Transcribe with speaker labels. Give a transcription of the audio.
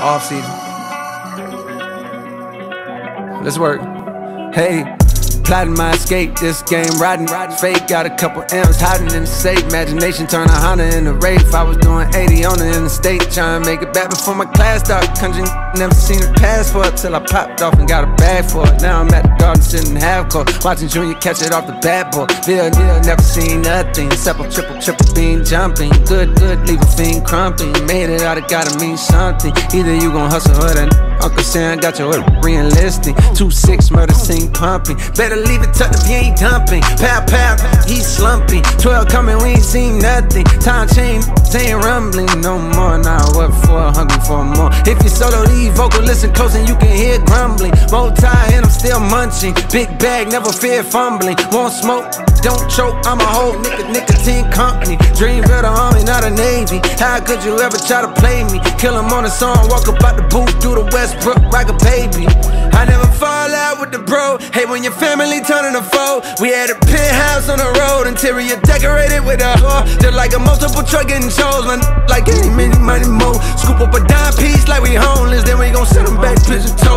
Speaker 1: Off season. Let's work. Hey. Plotting my escape, this game riding, fake. Got a couple M's hiding in the safe. Imagination turn a Honda into Wraith. I was doing 80 on the interstate, trying to make it back before my class started. Country never seen a pass for it till I popped off and got a bag for it. Now I'm at the garden sitting half court, watching Junior catch it off the bad boy. Bill, never seen nothing. Except triple, triple beam jumping. Good, good, leave a fiend crumping. Made it out, it gotta mean something. Either you gon' hustle or that. Uncle I got your re-enlisting. Two six murder scene pumping. Better leave it tucked if you ain't dumping. Pow pow, he slumping. Twelve coming, we ain't seen nothing. Time change, ain't rumbling no more. Now what for? Hungry for more. If you solo lead vocal, listen close and you can hear grumbling. Multi and I'm still munching. Big bag, never fear fumbling. Won't smoke, don't choke. I'm a whole nigga, nicotine company. Dream of navy. How could you ever try to play me? Kill him on the song, walk up out the booth through the Westbrook like a baby. I never fall out with the bro. Hey, when your family turning a foe. We had a penthouse on the road, interior decorated with a whore. Just like a multiple truck getting shows, man. Like any many money mo. Scoop up a dime piece like we homeless, then we gon' send them back pigeon toe.